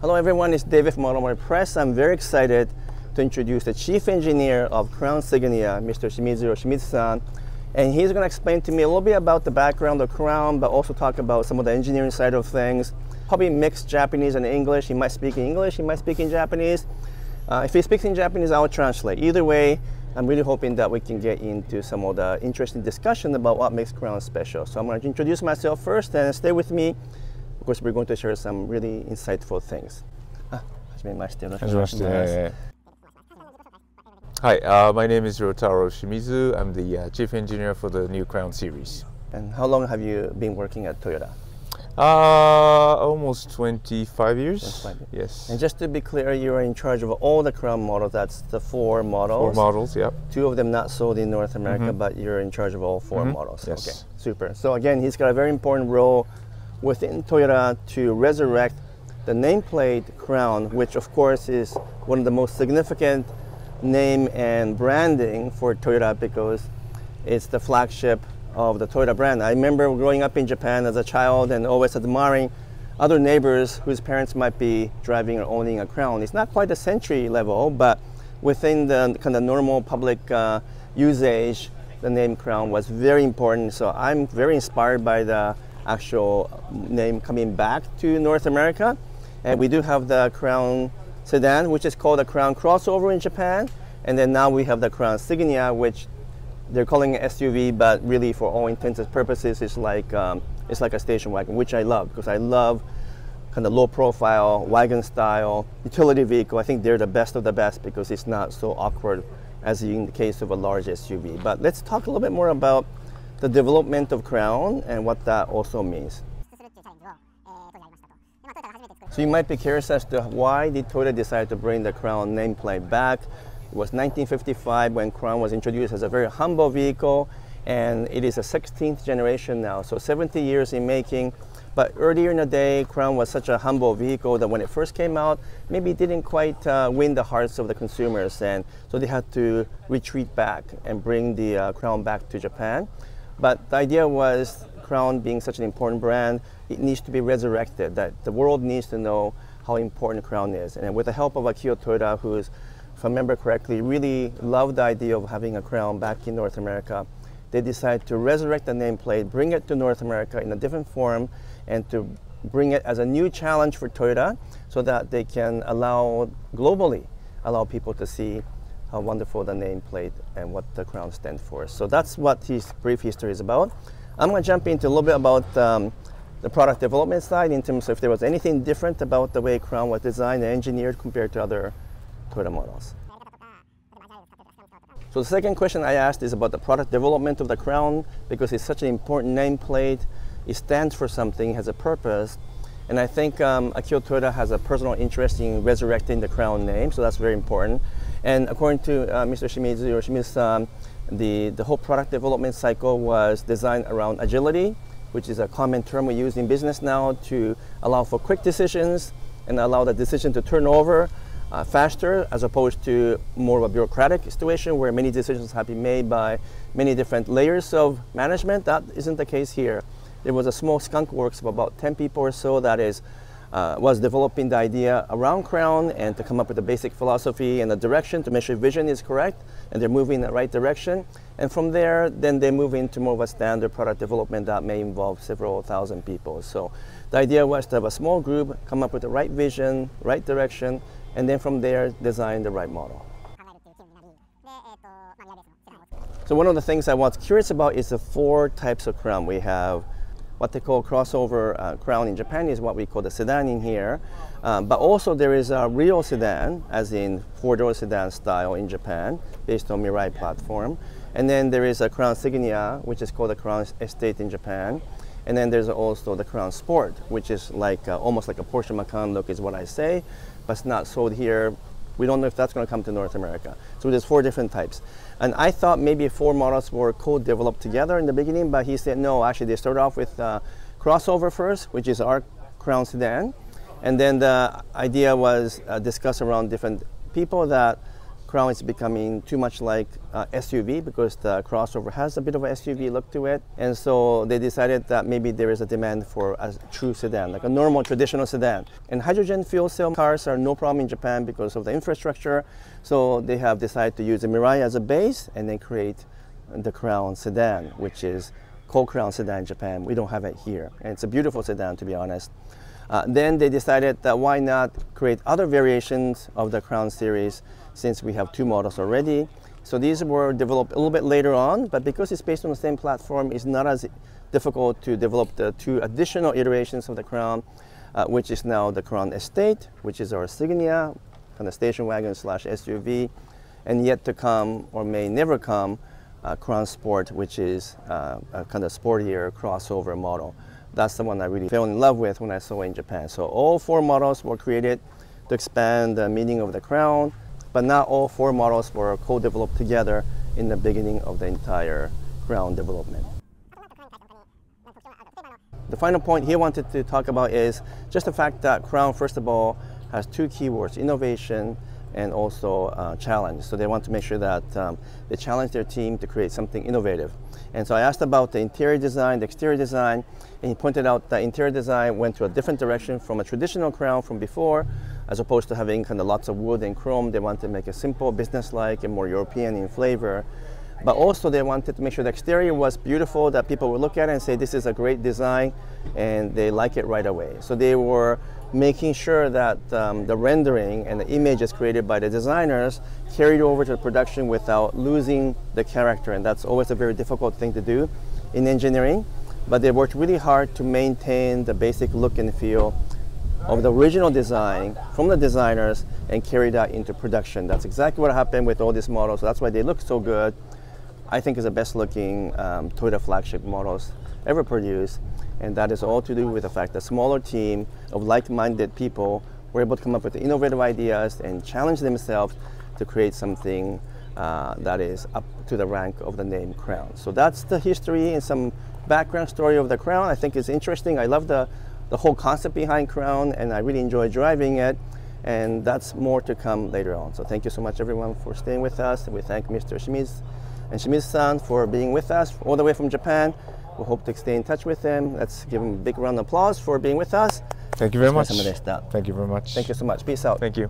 Hello everyone, it's David from Automotive Press. I'm very excited to introduce the Chief Engineer of Crown Signia, Mr. Shimizu Shimizu-san. And he's going to explain to me a little bit about the background of Crown, but also talk about some of the engineering side of things. Probably mix Japanese and English. He might speak in English, he might speak in Japanese. Uh, if he speaks in Japanese, I'll translate. Either way, I'm really hoping that we can get into some of the interesting discussion about what makes Crown special. So I'm going to introduce myself first and stay with me of course, we're going to share some really insightful things. Ah. Hi, uh, my name is Ryutaro Shimizu. I'm the uh, chief engineer for the new Crown series. And how long have you been working at Toyota? Uh, almost 25 years. 25 years. Yes. And just to be clear, you are in charge of all the Crown models. That's the four models. Four models, yeah. Two of them not sold in North America, mm -hmm. but you're in charge of all 4 mm -hmm. models. Yes. Okay, super. So again, he's got a very important role within Toyota to resurrect the nameplate Crown, which of course is one of the most significant name and branding for Toyota because it's the flagship of the Toyota brand. I remember growing up in Japan as a child and always admiring other neighbors whose parents might be driving or owning a Crown. It's not quite the century level, but within the kind of normal public uh, usage, the name Crown was very important. So I'm very inspired by the actual name coming back to North America. And we do have the Crown sedan, which is called the Crown Crossover in Japan. And then now we have the Crown Signia, which they're calling it SUV, but really for all intents and purposes, it's like um, it's like a station wagon, which I love because I love kind of low profile wagon style utility vehicle. I think they're the best of the best because it's not so awkward as in the case of a large SUV. But let's talk a little bit more about the development of Crown and what that also means. So you might be curious as to why did Toyota decide to bring the Crown nameplate back. It was 1955 when Crown was introduced as a very humble vehicle, and it is a 16th generation now, so 70 years in making. But earlier in the day, Crown was such a humble vehicle that when it first came out, maybe it didn't quite uh, win the hearts of the consumers, and so they had to retreat back and bring the uh, Crown back to Japan. But the idea was Crown being such an important brand, it needs to be resurrected, that the world needs to know how important Crown is. And with the help of Akio Toyoda, who is, if I remember correctly, really loved the idea of having a Crown back in North America, they decided to resurrect the nameplate, bring it to North America in a different form, and to bring it as a new challenge for Toyota so that they can allow globally allow people to see how wonderful the nameplate and what the crown stands for. So that's what his brief history is about. I'm going to jump into a little bit about um, the product development side in terms of if there was anything different about the way Crown was designed and engineered compared to other Toyota models. So the second question I asked is about the product development of the Crown because it's such an important nameplate. It stands for something, has a purpose, and I think um, Akio Toyoda has a personal interest in resurrecting the Crown name, so that's very important. And according to uh, Mr. Shimizu or Shimizu, um, the, the whole product development cycle was designed around agility, which is a common term we use in business now to allow for quick decisions and allow the decision to turn over uh, faster as opposed to more of a bureaucratic situation where many decisions have been made by many different layers of management. That isn't the case here. There was a small skunk works of about 10 people or so that is uh, was developing the idea around Crown and to come up with a basic philosophy and a direction to make sure vision is correct and they're moving in the right direction. And from there, then they move into more of a standard product development that may involve several thousand people. So the idea was to have a small group come up with the right vision, right direction, and then from there design the right model. So one of the things I was curious about is the four types of crown. We have what they call crossover uh, crown in Japan is what we call the sedan in here. Um, but also there is a real sedan, as in four-door sedan style in Japan, based on Mirai platform. And then there is a Crown Signia, which is called the Crown Estate in Japan. And then there's also the Crown Sport, which is like uh, almost like a Porsche Macan look, is what I say, but it's not sold here. We don't know if that's going to come to North America. So there's four different types. And I thought maybe four models were co-developed together in the beginning, but he said no. Actually, they started off with uh, crossover first, which is our Crown sedan, and then the idea was uh, discussed around different people that Crown is becoming too much like uh, SUV because the crossover has a bit of a SUV look to it. And so they decided that maybe there is a demand for a true sedan, like a normal traditional sedan. And hydrogen fuel cell cars are no problem in Japan because of the infrastructure. So they have decided to use the Mirai as a base and then create the Crown sedan, which is called Crown sedan in Japan. We don't have it here. And it's a beautiful sedan, to be honest. Uh, then they decided that why not create other variations of the Crown series since we have two models already. So these were developed a little bit later on, but because it's based on the same platform, it's not as difficult to develop the two additional iterations of the Crown, uh, which is now the Crown Estate, which is our Signia, kind of station wagon slash SUV, and yet to come, or may never come, uh, Crown Sport, which is uh, a kind of sportier crossover model. That's the one I really fell in love with when I saw it in Japan. So all four models were created to expand the meaning of the crown, but not all four models were co-developed together in the beginning of the entire crown development. The final point he wanted to talk about is just the fact that Crown, first of all, has two keywords, innovation and also uh, challenge. So they want to make sure that um, they challenge their team to create something innovative. And so I asked about the interior design, the exterior design, and he pointed out that interior design went to a different direction from a traditional crown from before, as opposed to having kind of lots of wood and chrome. They wanted to make it simple, business-like, and more European in flavor. But also they wanted to make sure the exterior was beautiful, that people would look at it and say, this is a great design, and they like it right away. So they were making sure that um, the rendering and the images created by the designers carried over to the production without losing the character. And that's always a very difficult thing to do in engineering. But they worked really hard to maintain the basic look and feel of the original design from the designers and carry that into production. That's exactly what happened with all these models. That's why they look so good. I think is the best looking um, Toyota flagship models ever produced. And that is all to do with the fact that a smaller team of like-minded people were able to come up with innovative ideas and challenge themselves to create something uh, that is up to the rank of the name Crown. So that's the history and some background story of the Crown. I think it's interesting. I love the, the whole concept behind Crown and I really enjoy driving it. And that's more to come later on. So thank you so much everyone for staying with us. And we thank Mr. Shimizu and Shimizu-san for being with us all the way from Japan. We hope to stay in touch with him. Let's give him a big round of applause for being with us. Thank you very much. Thank you very much. Thank you so much. Peace out. Thank you.